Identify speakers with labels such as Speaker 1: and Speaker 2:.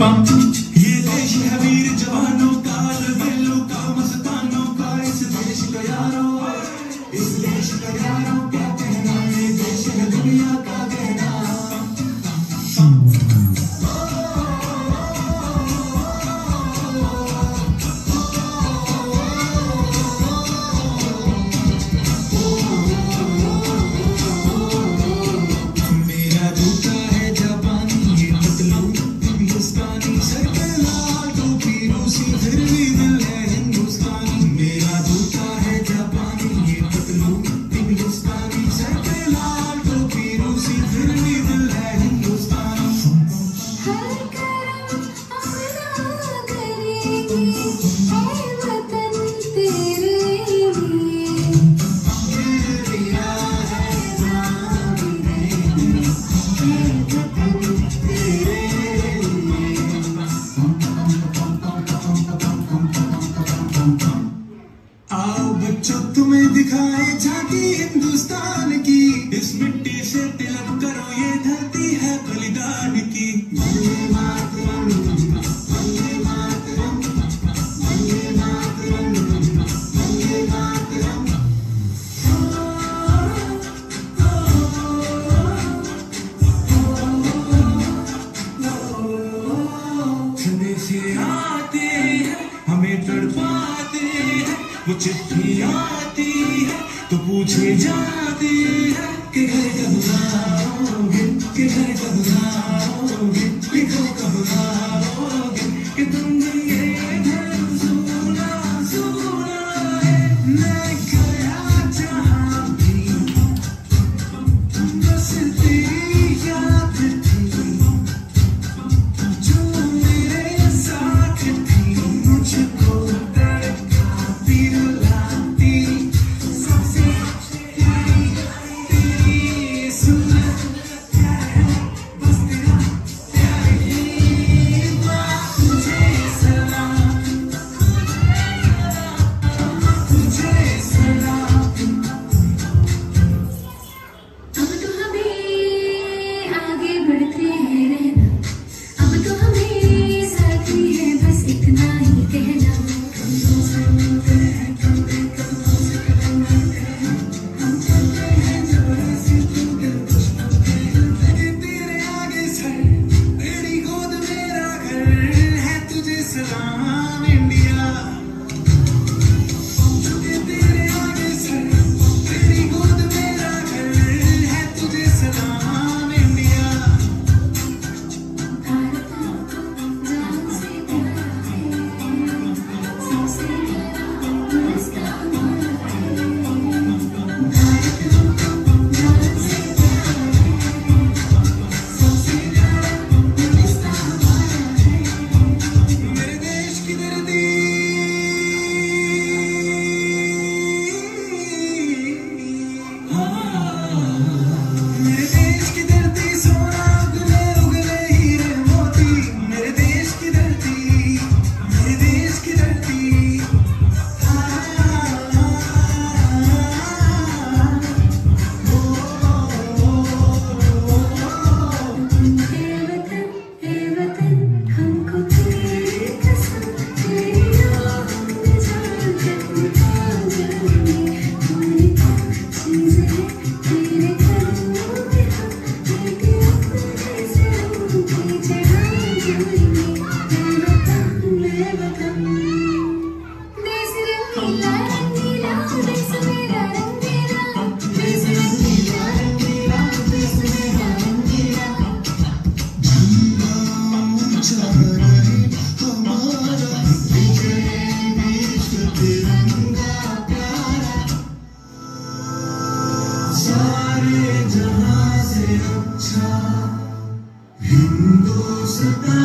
Speaker 1: पम ये देश जवानों का इस देश का इस देश का वो चिट्ठी आती है तो पूछे जाती है कि घर कब आओगे कि घर कब आओगे Senhor.